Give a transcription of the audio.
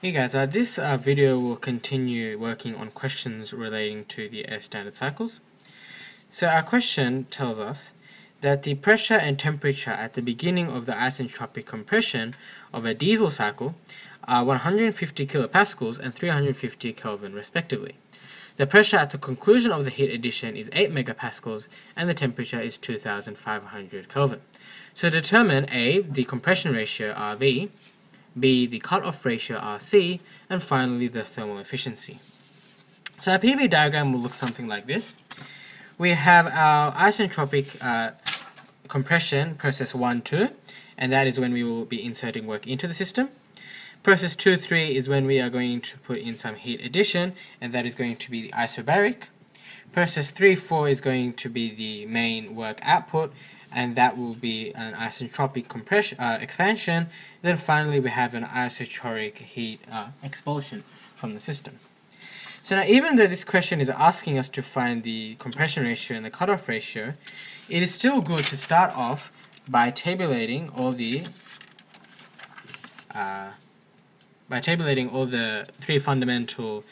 Hey guys, uh, this uh, video will continue working on questions relating to the air standard cycles. So our question tells us that the pressure and temperature at the beginning of the isentropic compression of a diesel cycle are 150 kilopascals and 350 Kelvin respectively. The pressure at the conclusion of the heat addition is 8 megapascals and the temperature is 2500 Kelvin. So determine A, the compression ratio RV, B, the cutoff ratio RC, and finally the thermal efficiency. So our PV diagram will look something like this. We have our isentropic uh, compression, process 1, 2, and that is when we will be inserting work into the system. Process 2, 3 is when we are going to put in some heat addition, and that is going to be the isobaric. Process 3, 4 is going to be the main work output, and that will be an isentropic compression uh, expansion. Then finally we have an isochoric heat uh, expulsion from the system. So now even though this question is asking us to find the compression ratio and the cutoff ratio, it is still good to start off by tabulating all the uh, by tabulating all the three fundamental